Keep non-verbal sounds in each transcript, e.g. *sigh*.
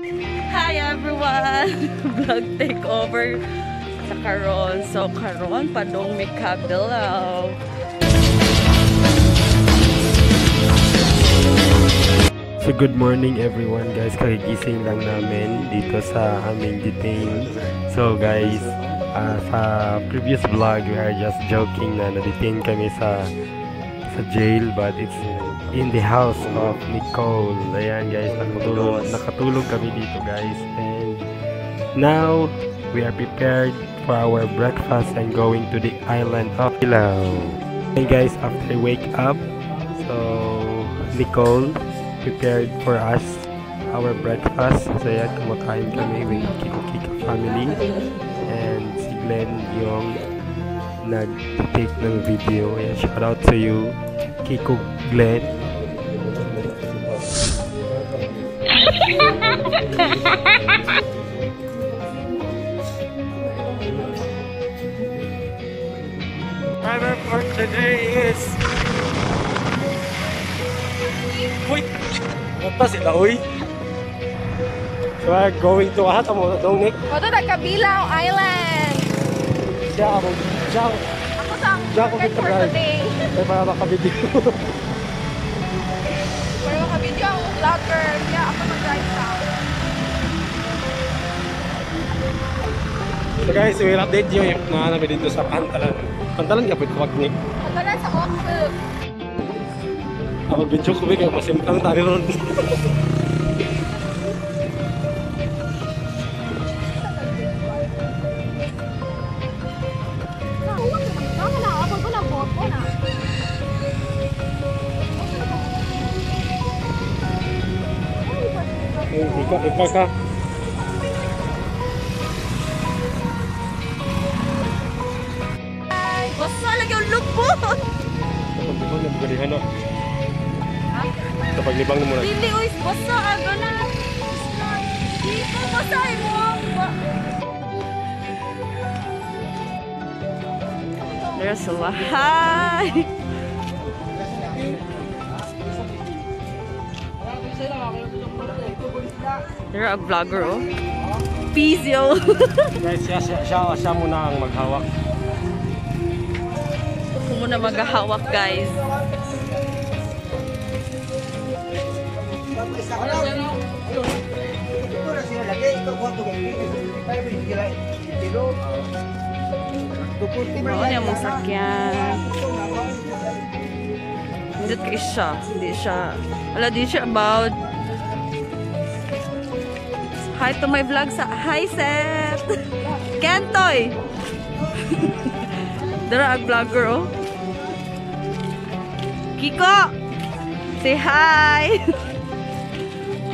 Hi everyone! *laughs* Vlog takeover sa karon. So karon padong mi Kabilaw. So good morning everyone guys, kagigising lang namin dito sa aming detain. So guys, uh, sa previous vlog we are just joking na na-detain kami sa sa jail but it's in the house of Nicole. Ayan guys, nakatulog, nakatulog kami dito guys. And now we are prepared for our breakfast and going to the island of Ilaw. And guys, after wake up, so Nicole prepared for us our breakfast. So yan, kumakain kami with Kiko Kika family. And si Glenn yung nag-take ng video. Ayan, shout out to you, Kiko Glenn. Driver for today is Uy! Bata sila, uy! So we're going to ahat mo na Nick. Ito na Kabilaw Island. Siya ako, siya ako, Ako sa for guys. today. Kaya para makabidyo. *laughs* so guys, we'll update you yung mga namin dito sa Pantalan. Pantalan ka pwede kawag Nick. Ito na sa Oxford. Ako video ko kaya masimpang tari ron. Ako na, *laughs* ako ko na boat ko na. Ikaw, ikaw ka. Na muna. Dili, uy, basta aga na. Dito, basahin mo. There's a lot. Hi! You're a vlogger, oh. Pizio. *laughs* Guys, siya, siya, siya, siya muna ang maghawak. Ako muna maghahawak, guys. Oo, niya mong sakyan. Hindi kay siya. Hindi siya. Wala, di siya about Hi to my vlog sa Hi Seth! *laughs* Kentoy! *laughs* Dara ang vlogger oh. Kiko! Say hi! *laughs*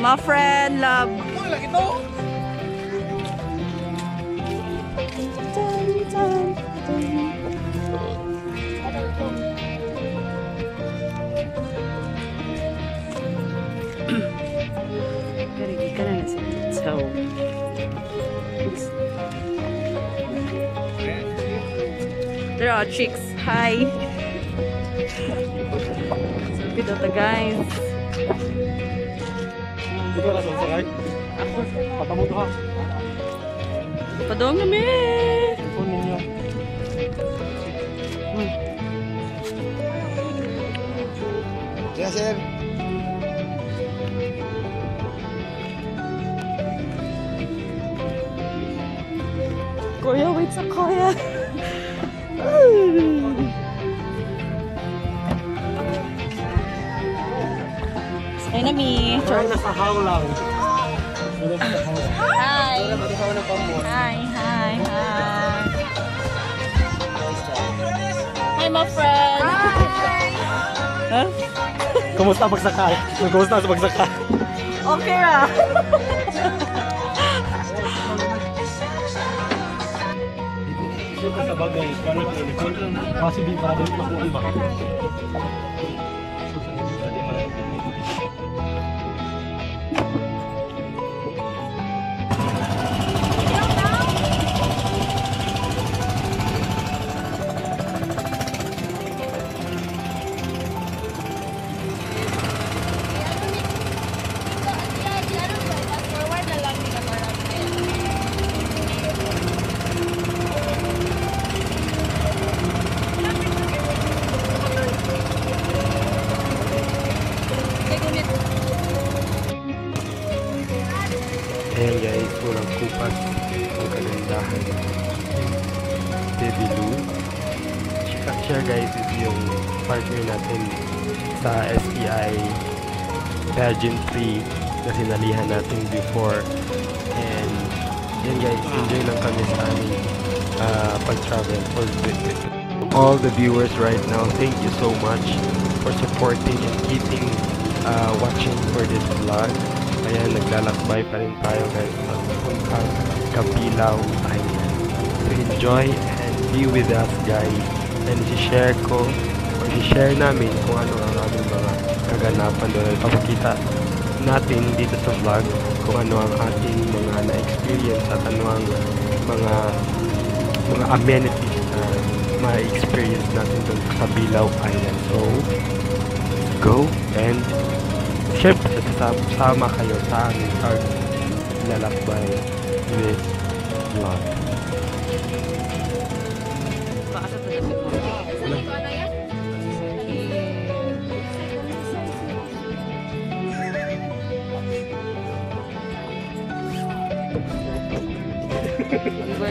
My friend, love. His. There are chicks. Hi. *laughs* Good guys. Ikaw na sasakay? Ako. Patamot ha. Padong namin. Cellphone ninyo. Yes, sir. Kuya, wait sa kuya. *laughs* Ay na mi. Parang nasa haw lang. Hi. Hi, hi, hi. Hi, my friend. Huh? Kumusta pagsakay? Kumusta sa pagsakay? Okay ah. Dito sa bagay, ulit? Kasi di para doon makuha ba? Siya guys is yung partner natin sa STI pageantry na sinalihan natin before. And yan guys, enjoy lang kami sa aming uh, pag-travel for all the viewers right now. Thank you so much for supporting and keeping uh, watching for this vlog. Ayan, naglalakbay pa rin tayo guys sa puntang Kapilaw Island. So enjoy and be with us guys. And si-share ko or si-share namin kung ano ang aming mga kaganapan doon. Papakita natin dito sa vlog kung ano ang ating mga na-experience at ano ang mga mga amenities na ma-experience natin doon sa Bilaw Island. So, go and syempre sama kayo sa aming pag lalakbay this vlog. We're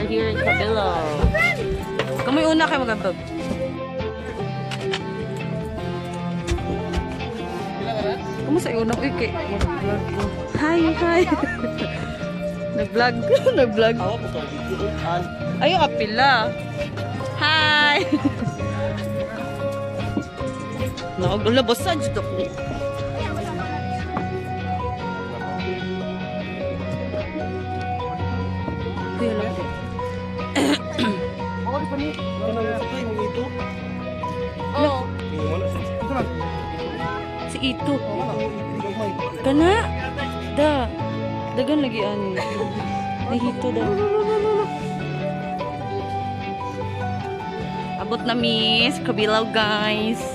here in Cabilo. Kamoy una kayo magantog. Kamusta yung una? Uy. Hi, hi. *laughs* Nag-vlog. *laughs* Nag-vlog. Ayaw, apila. Hi. *laughs* Nakagula, basta dito ko. Kuya lang. Oo. Si Ito. Kana? Da. Dagan lagi ani. Nahito daw. Abot na miss. Kabilaw guys.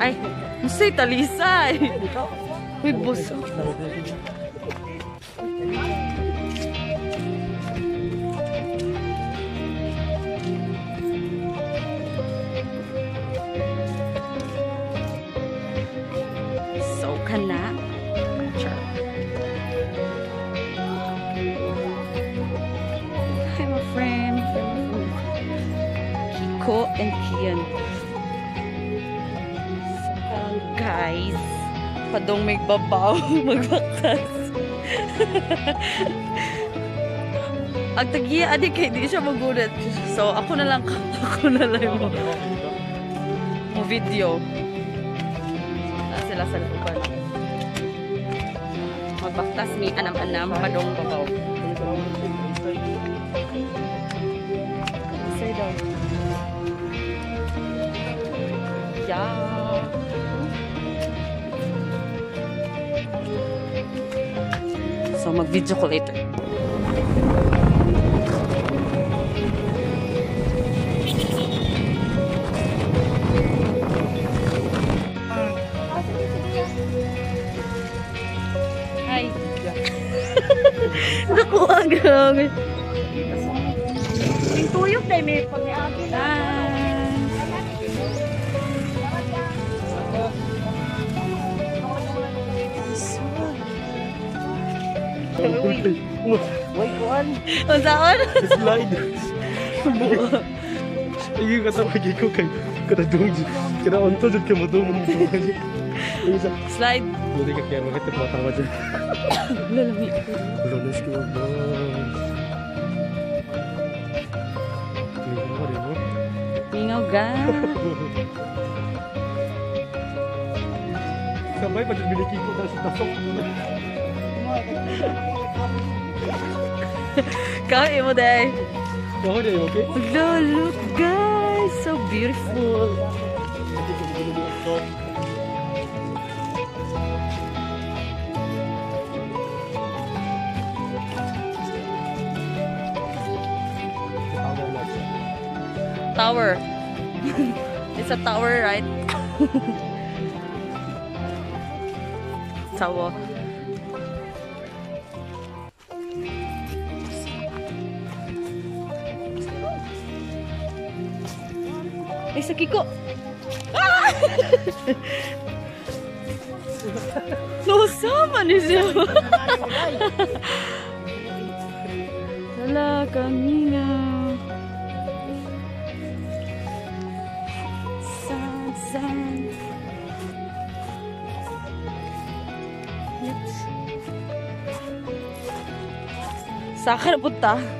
Ay, musay talisay. Uy, boss. So, Padong may babaw. *laughs* Magbaktas. Ang tagiya, adi kay di siya magulat. So, ako na lang, *laughs* ako na lang mo. Mo video. Na sila sa lupan. Magbaktas mi anam-anam padong babaw. Say daw. Yeah. Mag-video ko later. Hi. *laughs* Nakuha grabe. Yung tuyok na may pag-aagi na. Wait, kuan. Unsaon? Slide. Ay, kata pagi ko kay kada dung kada onto jud kay mo mo. Sa Slide. Buti ka kaya makita mo tawa dyan. Lalami. Lunas ko ba? Mo rin mo. Mingaw ga. Sabay pag biniki ko kasi tasok. Kaya mo day. Na yun, okay? Hello, look guys. So beautiful. Tower. *laughs* it's a tower, right? *laughs* tower. Ay, sa kiko. Ah! no, sama man ni siya. Wala kami nga. San, san. Yes. Sakar punta.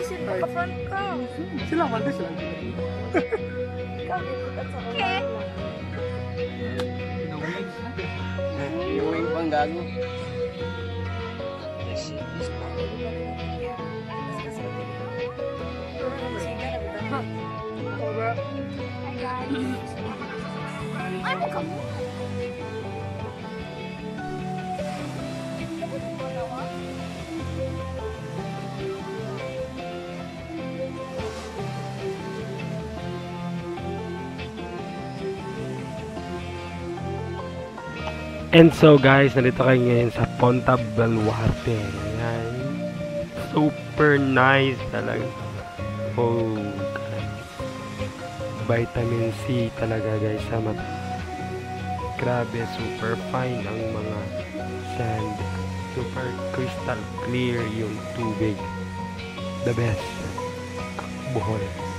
sino ka front ka? Sila man sila. Okay. Yung pang gago. Ay, mo ka And so guys, nandito kayo ngayon sa Ponta Baluarte. Ayan. Super nice talaga. Oh, guys. Vitamin C talaga guys sa mata. Grabe, super fine ang mga sand. Super crystal clear yung tubig. The best. Bohol.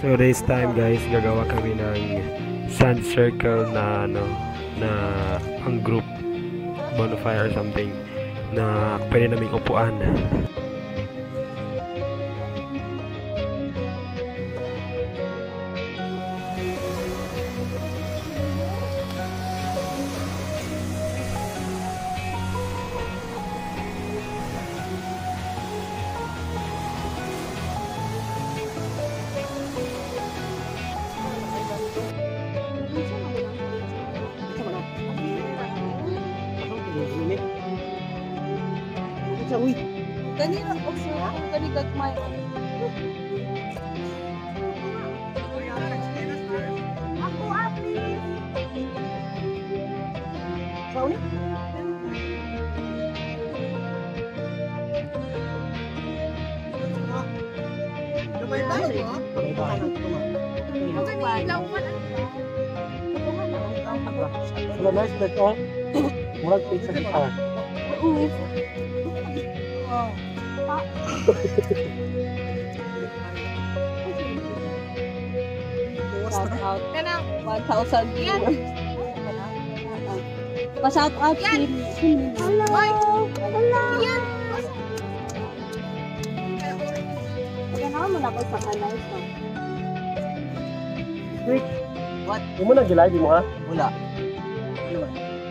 So this time guys, gagawa kami ng sand circle na ano na ang group bonfire or something na pwede naming upuan. Sauni? Gamay tayo, ha? Gamay tayo. Wala na ito. Murag pizza kita. Shout out. Kanang 1,000 Yan. Pa-shout out Yan. si Hoy! Yan! Kaya naman mo na ako sa kanal. Hindi mo na gilay, mo ha? Wala.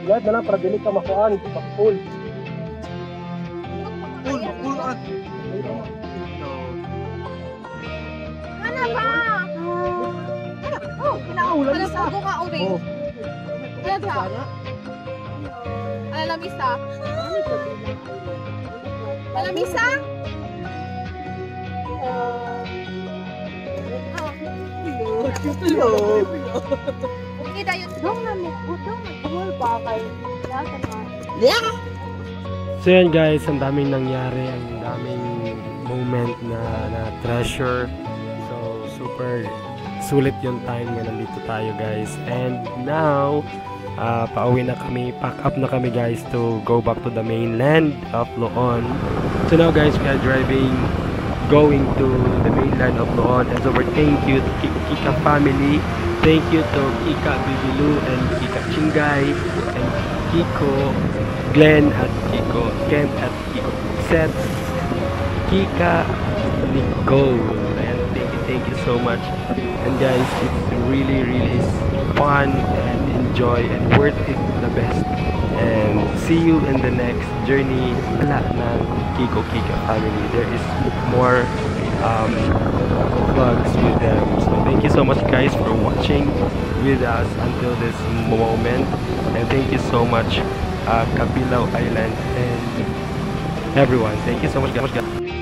Gilay na lang para dili ka makuhaan. Pakul. Pakul, pakul. Ano ba? Oh, kinaulan isa. ko ka, Uri. Oh. Ano ba? Alamisa? Alamisa? Hindi tayo. Dong na mo, dong nagkumul pa kay nasa na. So yan guys, ang daming nangyari, ang daming moment na, na treasure. So super sulit yung time na nandito tayo guys. And now, uh, pauwi na kami, pack up na kami guys to go back to the mainland of Loon. So now guys, we are driving going to the mainland of Loon. And so thank you to Ki- Kika family. Thank you to Kika Bibilu and Kika Chingay and Kiko Glenn at Kiko Ken at Kiko Seth Kika Nicole and thank you thank you so much and guys it's really really fun and enjoy and worth it the best. And see you in the next journey. Wala ng Kiko Kika family. There is more um, vlogs with them. So thank you so much guys for watching with us until this moment. And thank you so much uh, Island and everyone. Thank you so much guys